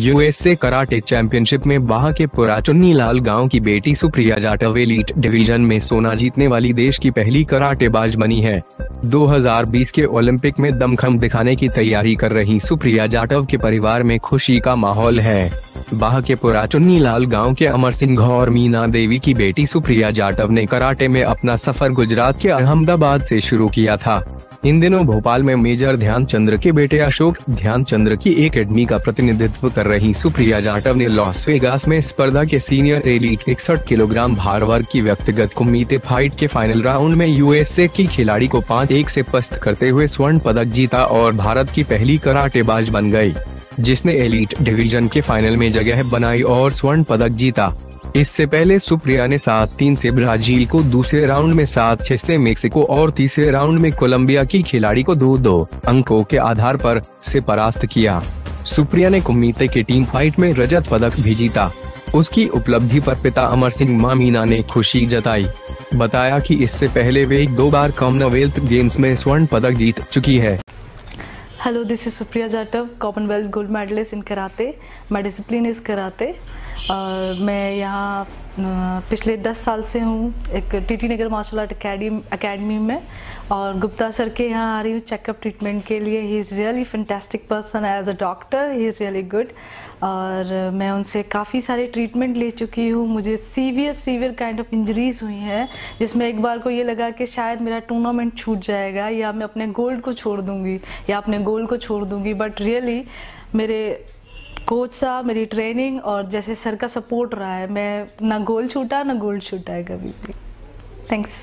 USA karate championship में बाह के पुराचुन्नी लाल गाँव की बेटी सुप्रिया जाटव एलीट डिवीज़न में सोना जीतने वाली देश की पहली कराटेबाज बनी है। 2020 के ओलंपिक में दमखम दिखाने की तैयारी कर रही सुप्रिया जाटव के परिवार में खुशी का माहौल है। बाह के पुराचुन्नी लाल गाँव के अमर सिंह और मीना देवी की बेटी सुप्रिया जाटव ने कराटे में अपना सफ़र गुजरात के अहमदाबाद से शुरू किया था। इन दिनों भोपाल में मेजर ध्यानचंद्र के बेटे अशोक ध्यानचंद्र की एकेडमी का प्रतिनिधित्व कर रही सुप्रिया जाटव ने लॉस वेगास में स्पर्धा के सीनियर एलीट इकसठ किलोग्राम भार वर्ग की व्यक्तिगत कुमीते फाइट के फाइनल राउंड में यूएसए की खिलाड़ी को पाँच एक से पस्त करते हुए स्वर्ण पदक जीता और भारत की पहली कराटेबाज बन गई जिसने एलीट डिवीज़न के फाइनल में जगह बनाई और स्वर्ण पदक जीता। इससे पहले सुप्रिया ने सात तीन से ब्राज़ील को दूसरे राउंड में सात छह से मेक्सिको और तीसरे राउंड में कोलंबिया की खिलाड़ी को दो दो अंकों के आधार पर से परास्त किया सुप्रिया ने कुमीते की टीम फाइट में रजत पदक भी जीता उसकी उपलब्धि पर पिता अमर सिंह मामीना ने खुशी जताई बताया कि इससे पहले वे दो बार कॉमनवेल्थ गेम्स में स्वर्ण पदक जीत चुकी है hello this is Supriya Jatav, Commonwealth gold medalist in karate. My discipline is karate. और मैं यहाँ पिछले दस साल से हूँ। एक T Nagar martial art academy में। और गुप्ता सर के यहाँ आ रही हूँ चेकअप ट्रीटमेंट के लिए। He is really fantastic person as a doctor he is really good और मैं उनसे काफ़ी सारे ट्रीटमेंट ले चुकी हूँ। मुझे severe severe kind of injuries हुई हैं, जिसमें एक बार को ये लगा कि शायद मेरा टूर्नामेंट छूट जाएगा, या मैं अपने गोल्ड को छोड़ दूँगी, या अपने गोल्ड को छोड़ दूँगी। बट रियली मेरे कोच साहब, मेरी ट्रेनिंग और जैसे सर का सपोर्ट रहा है, मैं ना गोल छूटा, ना गोल्ड छूटा है कभी भी। थैंक्स